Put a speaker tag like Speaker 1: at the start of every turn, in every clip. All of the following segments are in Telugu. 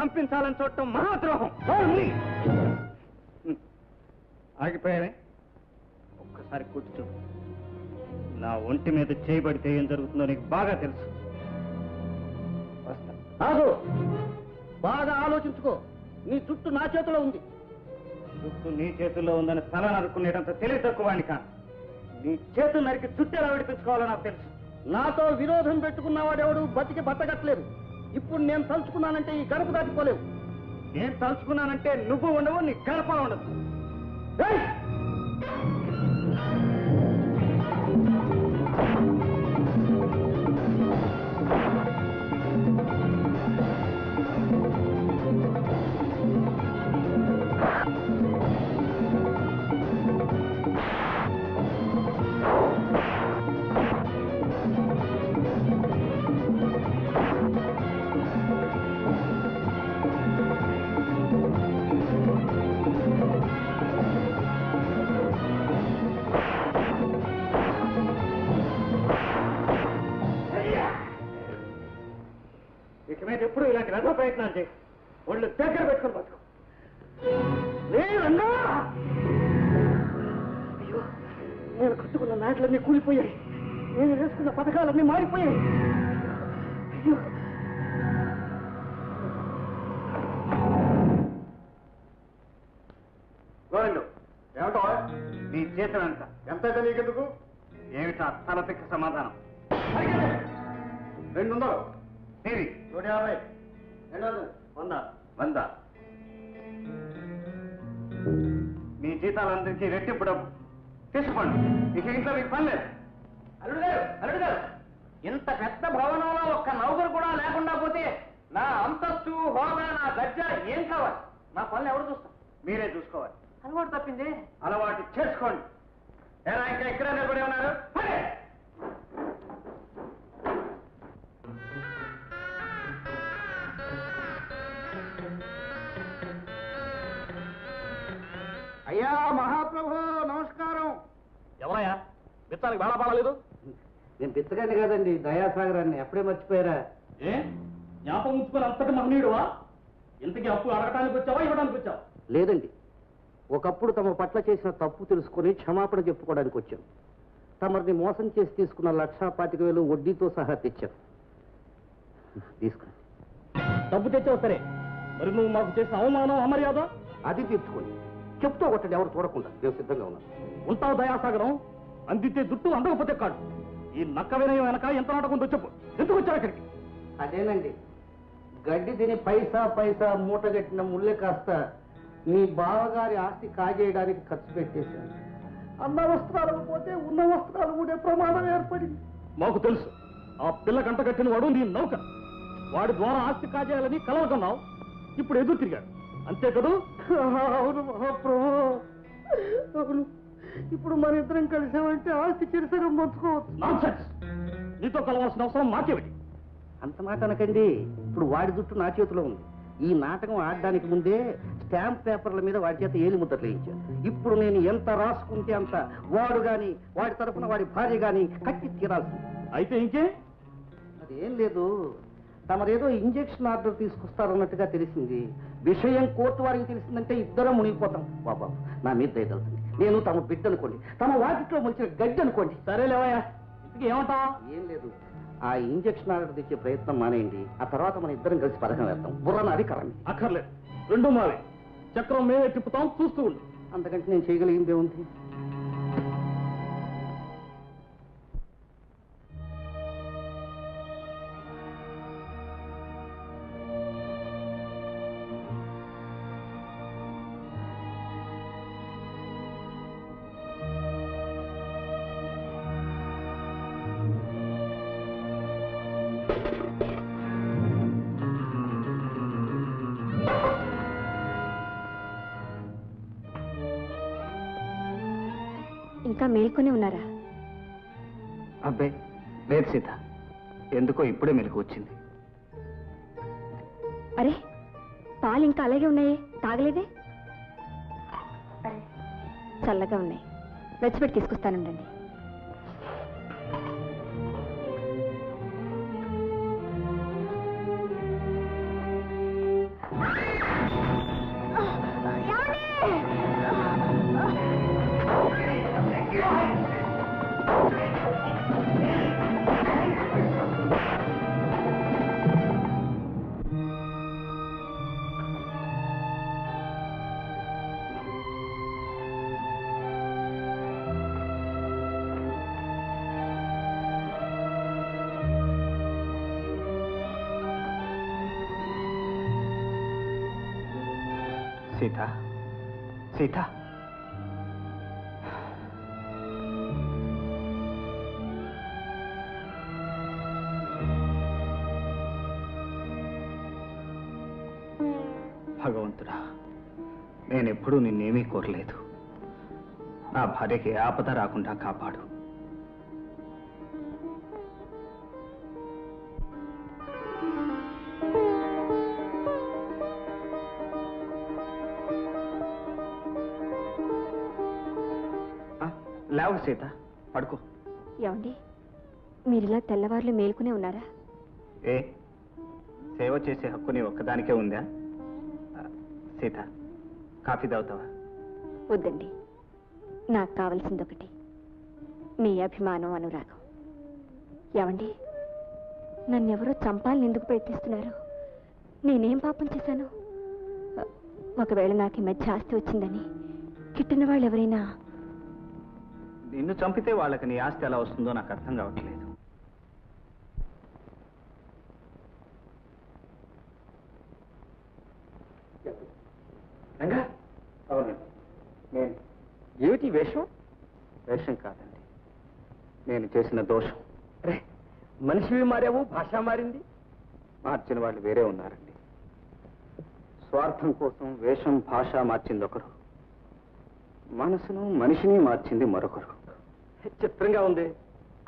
Speaker 1: చంపించాలని చూడటం మహాద్రోహం. ఆగిపోయావే? ఒక్కసారి కూర్చో. నా ఒంటి మీద చేయబడితే ఏం జరుగుతుందో నీకు బాగా తెలుసు. వస్తా.
Speaker 2: ఆగు. బాగా ఆలోచించుకో. నీ జుట్టు నా చేతిలో ఉంది.
Speaker 1: జుట్టు నీ చేతుల్లో ఉందని తల నరుకునేటంత తెలివి తక్కువ కాను నీ చేతులు నరికి జుట్టు ఎలా విడిపించుకోవాలో నాకు తెలుసు.
Speaker 2: నాతో విరోధం పెట్టుకున్నవాడెవడు బతికి బతకట్లేదు. ఇప్పుడు నేను తలుచుకున్నానంటే ఈ గడప దాటిపోలేవు.
Speaker 1: నేను తలుచుకున్నానంటే నువ్వు ఉండవు నీ గడప ఉండదు. ఒళ్ళు దగ్గర పెట్టుకొని బతుకు. లేదన్నా అయ్యో నేను కట్టుకున్న నాట్లన్నీ కూలిపోయాయి. నేను వేసుకున్న పథకాలన్నీ మారిపోయాయి. అయ్యో. గోవిందు ఏమిటో నీ చేతులు అంట ఎంత నీకెందుకు? ఏమిటా తలపిక్క సమాధానం? రెండు వందలు నీవి నూట యాభై. రెండు వందలు వంద. వంద. మీ జీతాలందరికీ రెట్టింపు డబ్బు. తీసుకోండి. ఇక ఇంట్లో మీకు పని లేదు.
Speaker 2: అల్లుడు గారు అల్లుడు గారు ఇంత పెద్ద భవనంలో ఒక్క నౌకరు కూడా లేకుండా పోతే నా అంతస్తు హోదా నా దర్జా ఏం కావాలి? నా పనులు ఎవరు చూస్తాం
Speaker 1: మీరే చూసుకోవాలి.
Speaker 2: అలవాటు తప్పింది.
Speaker 1: అలవాటు చేసుకోండి. ఎలా ఇంకా ఇక్కడ నిలబడి ఉన్నారు?
Speaker 2: అయ్యా మహాప్రభు నమస్కారం.
Speaker 3: ఎవరయ్యా? విత్తానికి వేళ పడలేదు?
Speaker 2: నేను పిచ్చగాన్ని కాదండి దయాసాగరాన్ని. ఎప్పుడే మర్చిపోయారా?
Speaker 3: ఏ? జ్ఞాపకం ఉంచుకొని అంతటి మహనీయుడువా? ఇంతకీ అప్పు అడగటానికి వచ్చావా ఇవ్వడానికి వచ్చావా?
Speaker 2: లేదండి. ఒకప్పుడు తమ పట్ల చేసిన తప్పు తెలుసుకొని క్షమాపణ చెప్పుకోవడానికి వచ్చాను. తమరిని మోసం చేసి తీసుకున్న లక్షా పాతిక వేలు వడ్డీతో సహా తెచ్చాను. తీసుకోండి.
Speaker 3: డబ్బు తెచ్చావు సరే. మరి నువ్వు మాకు చేసిన అవమానం అమర్యాద?
Speaker 2: అది తీర్చుకోండి. చెప్తూ కొట్టండి ఎవరు చూడకుండా. నేను సిద్ధంగా ఉన్నాను.
Speaker 3: ఉంటావు దయాసాగరం. అందితే జుట్టు అందకపోతే కాడు ఈ నక్క వినయం వెనక ఎంత నాటకం ఉందో చెప్పు. ఎందుకు వచ్చావు ఇక్కడికి?
Speaker 2: అదేనండి. గడ్డి తిని పైసా పైసా మూటగట్టిన ముల్లె కాస్త మీ బావగారి ఆస్తి కాజేయడానికి ఖర్చు పెట్టేశాను. అన్న వస్త్రాలకు పోతే ఉన్న వస్త్రాలు కూడా ప్రమాదం ఏర్పడింది.
Speaker 3: మాకు తెలుసు. ఆ పిల్ల కంట కట్టిన వాడు నీ నౌక. వాడి ద్వారా ఆస్తి కాజేయాలని కలవకున్నావు ఇప్పుడు ఎదురు తిరిగాడు. అంతే కదూ?
Speaker 2: అవును మహాప్రభు. అవును. ఇప్పుడు మన ఇద్దరం కలిసామంటే ఆస్తి చిరసగం పంచుకోవచ్చు.
Speaker 3: నాన్సెన్స్ నీతో కలవాల్సిన అవసరం మాకేమిటి?
Speaker 2: అంత మాట అనకండి. ఇప్పుడు వాడి జుట్టు నా చేతిలో ఉంది. ఈ నాటకం ఆడడానికి ముందే స్టాంప్ పేపర్ల మీద వాడి చేత ఏలి ముద్రలు వేయించాను. ఇప్పుడు నేను ఎంత రాసుకుంటే అంత వాడు గాని వాడి తరఫున వాడి భార్య గాని కట్టి తీరాల్సింది.
Speaker 3: అయితే ఇంకే?
Speaker 2: అదేం లేదు. తమరేదో ఇంజెక్షన్ ఆర్డర్ తీసుకొస్తారన్నట్టుగా తెలిసింది. విషయం కోర్టు వారికి తెలిసిందంటే ఇద్దరం మునిగిపోతాం. బాబా నా మీద దయదలుతుంది నేను తమ బిడ్డ అనుకోండి. తమ వాటిలో ముంచిన గడ్డి అనుకోండి.
Speaker 3: సరేలేవయ్యా ఇంతకీ ఏమంటావా?
Speaker 2: ఏం లేదు. ఆ ఇంజెక్షన్ ఆర్డర్ తెచ్చే ప్రయత్నం మానేయండి. ఆ తర్వాత మన ఇద్దరం కలిసి పథకం వేద్దాం. బుర్రను అది కరండి
Speaker 3: అక్కర్లేదు. రెండు మావే. చక్రం మేమే తిప్పుతాం చూస్తూ ఉండు.
Speaker 2: అంతకంటే నేను చేయగలిగింది ఏముంది?
Speaker 4: ఇంకా మేల్కొని ఉన్నారా?
Speaker 1: అబ్బే లేదు సీత. ఎందుకో ఇప్పుడే మెలకు వచ్చింది.
Speaker 4: అరే పాలు ఇంకా అలాగే ఉన్నాయే? తాగలేదే? చల్లగా ఉన్నాయి. వెచ్చిపెట్టి తీసుకొస్తానుండండి. Yeah.
Speaker 1: సీత. సీత. భగవంతుడా నేనెప్పుడూ నిన్నేమీ కోరలేదు. నా భార్యకి ఆపద రాకుండా కాపాడు. లేవు సీత పడుకో.
Speaker 4: ఏమండి? మీరిలా తెల్లవారులు మేల్కొనే ఉన్నారా?
Speaker 1: ఏ సేవ చేసే హక్కు నీ ఒక్కదానికే ఉందా? సీత కాఫీ తాగుతావా?
Speaker 4: వద్దండి. నాకు కావలసింది ఒకటి మీ అభిమానం అనురాగం. ఏమండి? నన్నెవరో చంపాలని ఎందుకు ప్రయత్నిస్తున్నారు? నేనేం పాపం చేశాను? ఒకవేళ నాకు ఈ మధ్య ఆస్తి వచ్చిందని కిట్టిన వాళ్ళు ఎవరైనా
Speaker 1: నిన్ను చంపితే వాళ్ళకి నీ ఆస్తి ఎలా వస్తుందో నాకు అర్థం కావట్లేదు. అవునండి. నేను
Speaker 5: ఏమిటి వేషం?
Speaker 1: వేషం కాదండి. నేను చేసిన దోషం.
Speaker 5: అరే మనిషివి మారావు భాష మారింది?
Speaker 1: మార్చిన వాళ్ళు వేరే ఉన్నారండి. స్వార్థం కోసం వేషం భాష మార్చింది ఒకరు. మనసును మనిషిని మార్చింది మరొకరు.
Speaker 5: చిత్రంగా ఉంది.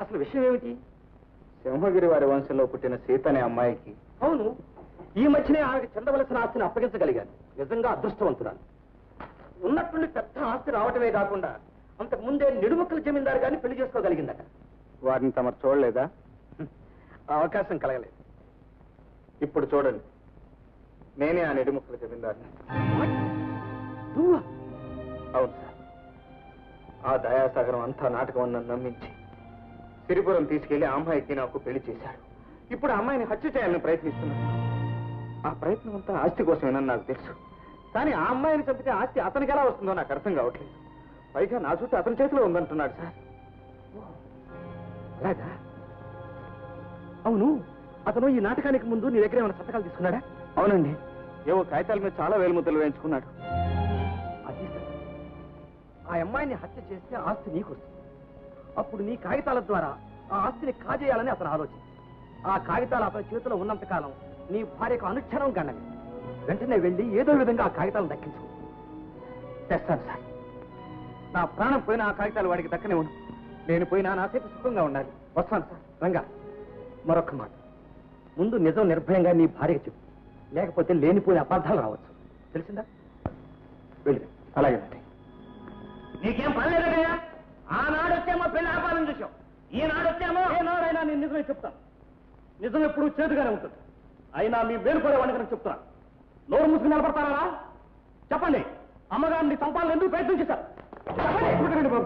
Speaker 5: అసలు విషయం ఏమిటి?
Speaker 1: సింహగిరి వారి వంశంలో పుట్టిన సీత అనే అమ్మాయికి.
Speaker 5: అవును. ఈ మధ్యనే ఆమెకు చెందవలసిన ఆస్తిని అప్పగించగలిగాను. నిజంగా అదృష్టవంతురాలు. ఉన్నట్టుండి పెద్ద ఆస్తి రావటమే కాకుండా అంతకు ముందే నిడుముక్కల జమీందారు గారిని పెళ్ళి చేసుకోగలిగిందట.
Speaker 1: వారిని తమరు చూడలేదా?
Speaker 5: అవకాశం కలగలేదు.
Speaker 1: ఇప్పుడు చూడండి. నేనే ఆ నెడిముక్కల జమీందారిని.
Speaker 5: నువ్వా?
Speaker 1: అవును ఆ దయాసాగరం అంతా నాటకం ఉందని నమ్మించి సిరిపురం తీసుకెళ్ళి ఆ అమ్మాయికి నాకు పెళ్ళి చేశాడు. ఇప్పుడు అమ్మాయిని హత్య చేయాలని ప్రయత్నిస్తున్నాను ఆ ప్రయత్నం అంతా ఆస్తి కోసమేనని నాకు తెలుసు. కానీ ఆ అమ్మాయిని చంపితే ఆస్తి అతనికి ఎలా వస్తుందో నాకు అర్థం కావట్లేదు. పైగా నా చుట్టూ అతని చేతిలో ఉందంటున్నాడు సార్.
Speaker 5: అలాగా అవును అతను ఈ నాటకానికి ముందు నీ దగ్గర ఏమైనా సంతకాలు తీసుకున్నాడా?
Speaker 1: అవునండి. ఏవో కాగితాల మీద చాలా వేలుముద్దలు వేయించుకున్నాడు.
Speaker 5: ఆ అమ్మాయిని హత్య చేస్తే ఆస్తి నీకు వస్తుంది అప్పుడు నీ కాగితాల ద్వారా ఆ ఆస్తిని కాజేయాలని అతను ఆలోచన ఆ కాగితాలు అతని చేతిలో ఉన్నంత కాలం నీ భార్యకు అనుక్షణం గండమే వెంటనే వెళ్ళి ఏదో విధంగా ఆ కాగితాలను దక్కించుకో.
Speaker 1: తెస్తాను సార్. నా ప్రాణం పోయిన ఆ కాగితాలు వాడికి దక్కనే ఉండు. నేను పోయినా నాసేపు సుఖంగా ఉండాలి.
Speaker 5: వస్తాను సార్. రంగా. మరొక మాట. ముందు నిజం నిర్భయంగా నీ భార్యకు చెప్పు. లేకపోతే లేనిపోయిన అబద్ధాలు రావచ్చు. తెలిసిందా? వెళ్ళి
Speaker 1: అలాగేనండి
Speaker 5: నీకేం పని లేదయ్యా? ఆనాడు వచ్చేమో పెళ్ళి ఆపాలని చూసాం ఈనాడు వచ్చేమో
Speaker 3: ఏనాడైనా నేను నిజమే చెప్తాను. నిజం ఎప్పుడు చేదుగానే ఉంటుంది. అయినా మీ మేలుపడే వాడిని చెప్తున్నాను నోరు మూసుకుని నిలబడతారా? చెప్పండి. అమ్మగారిని చంపాలని ఎందుకు ప్రయత్నం చేశారు? చెప్పండి. బాబు.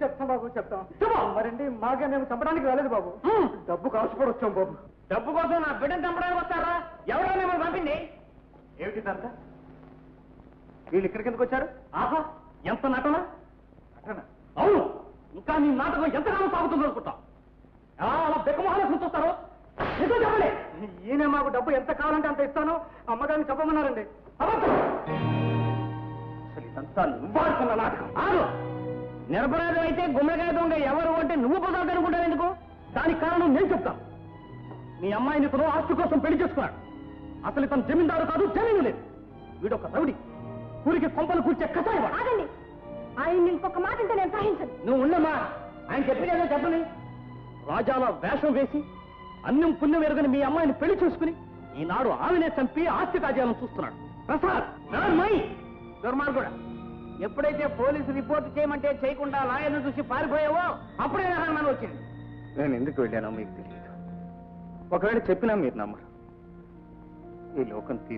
Speaker 1: చెప్తాం బాబు చెప్తాం.
Speaker 3: చెప్పు.
Speaker 1: మరండి మాకే మేము చంపడానికి రాలేదు బాబు. డబ్బు కాసుపడి వచ్చాం బాబు.
Speaker 5: డబ్బు కోసం నా బిడ్డను చంపడానికి వస్తారా? ఎవరో మిమ్మల్ని పంపింది
Speaker 1: ఏమిటి ఇదంతా వీళ్ళు ఇక్కడికి ఎందుకు వచ్చారు?
Speaker 3: ఆహా. ఎంత నటన అవును. ఇంకా నీ నాటకం ఎంతకాలం సాగుతుందో అనుకుంటా. ఎలా అలా బెక్కమొహాలు చూస్తారు నిజం చెప్పండి.
Speaker 1: ఈయన మాకు డబ్బు ఎంత కావాలంటే అంత ఇస్తాను. అమ్మగారిని చెప్పమన్నారండి.
Speaker 3: అసలు ఇదంతా నువ్వాడుతున్న నాటకం?
Speaker 5: నిరపరాధం అయితే గుమ్మడికాయ దొంగ ఎవరు అంటే నువ్వు పొదాలు అనుకుంటావు ఎందుకు?
Speaker 3: దానికి కారణం నేను చెప్తాను మీ అమ్మాయిని ఇతను ఆస్తి కోసం పెళ్ళి చేసుకున్నాడు. అసలు ఇతను జమీందారు కాదు జమీను లేదు. వీడొక రౌడి. ఊరికి కొంపలు కూర్చే
Speaker 4: ఆగండి. ఆయన ఇంకొక మాట అంటే నేను సహించను.
Speaker 5: నువ్వు ఉండమ్మా ఆయన చెప్పేదేదో చెప్పని.
Speaker 3: రాజాల వేషం వేసి అన్నం పుణ్యం ఎరగని మీ అమ్మాయిని పెళ్ళి చేసుకుని ఈనాడు ఆమెనే చంపి ఆస్తి కాజేయాలని చూస్తున్నాడు. ప్రసాద్
Speaker 5: మై. దుర్మార్గుడా ఎప్పుడైతే పోలీసు రిపోర్ట్ చేయమంటే చేయకుండా లాయర్ను చూసి పారిపోయావో అప్పుడే నా అనుమానం వచ్చింది.
Speaker 1: నేను ఎందుకు వెళ్ళానో మీకు తెలియదు. ఒకవేళ చెప్పినా మీరు నమ్మరు. ఈ లోకం తీర్పు